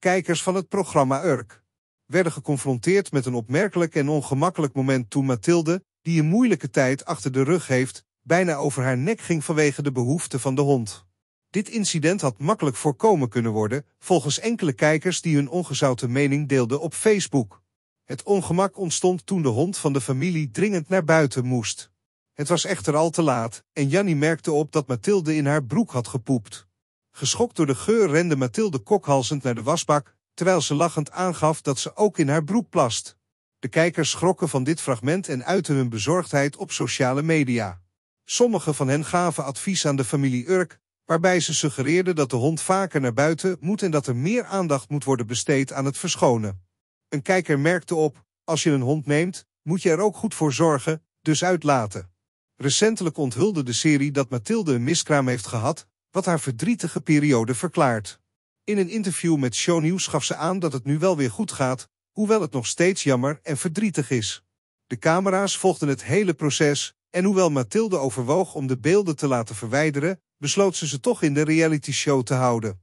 kijkers van het programma Urk, werden geconfronteerd met een opmerkelijk en ongemakkelijk moment toen Mathilde, die een moeilijke tijd achter de rug heeft, bijna over haar nek ging vanwege de behoeften van de hond. Dit incident had makkelijk voorkomen kunnen worden, volgens enkele kijkers die hun ongezouten mening deelden op Facebook. Het ongemak ontstond toen de hond van de familie dringend naar buiten moest. Het was echter al te laat en Jannie merkte op dat Mathilde in haar broek had gepoept. Geschokt door de geur rende Mathilde kokhalzend naar de wasbak, terwijl ze lachend aangaf dat ze ook in haar broek plast. De kijkers schrokken van dit fragment en uitten hun bezorgdheid op sociale media. Sommigen van hen gaven advies aan de familie Urk, waarbij ze suggereerden dat de hond vaker naar buiten moet en dat er meer aandacht moet worden besteed aan het verschonen. Een kijker merkte op, als je een hond neemt, moet je er ook goed voor zorgen, dus uitlaten. Recentelijk onthulde de serie dat Mathilde een miskraam heeft gehad, wat haar verdrietige periode verklaart. In een interview met Shownieuws gaf ze aan dat het nu wel weer goed gaat, hoewel het nog steeds jammer en verdrietig is. De camera's volgden het hele proces, en hoewel Mathilde overwoog om de beelden te laten verwijderen, besloot ze ze toch in de reality show te houden.